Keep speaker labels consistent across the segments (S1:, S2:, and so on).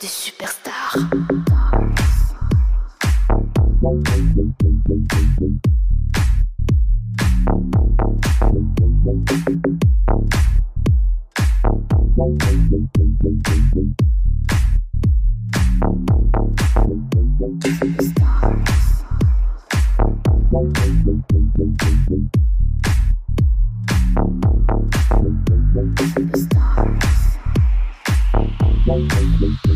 S1: des superstars. On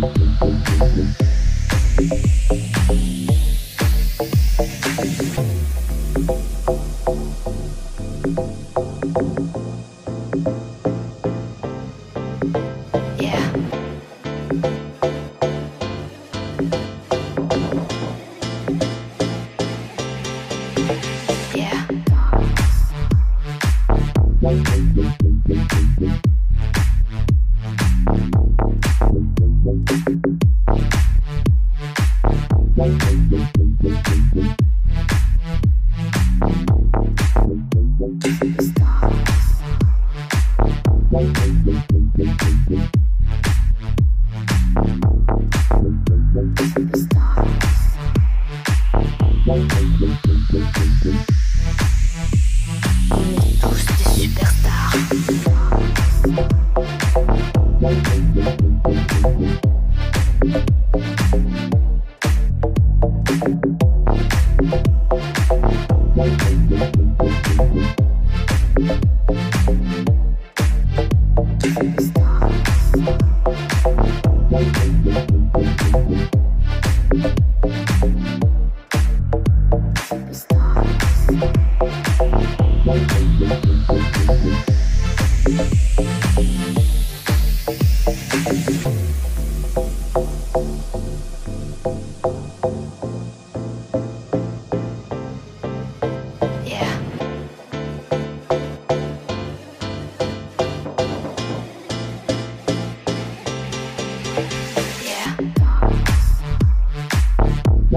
S1: des superstars. Yeah. Superstars. Stop.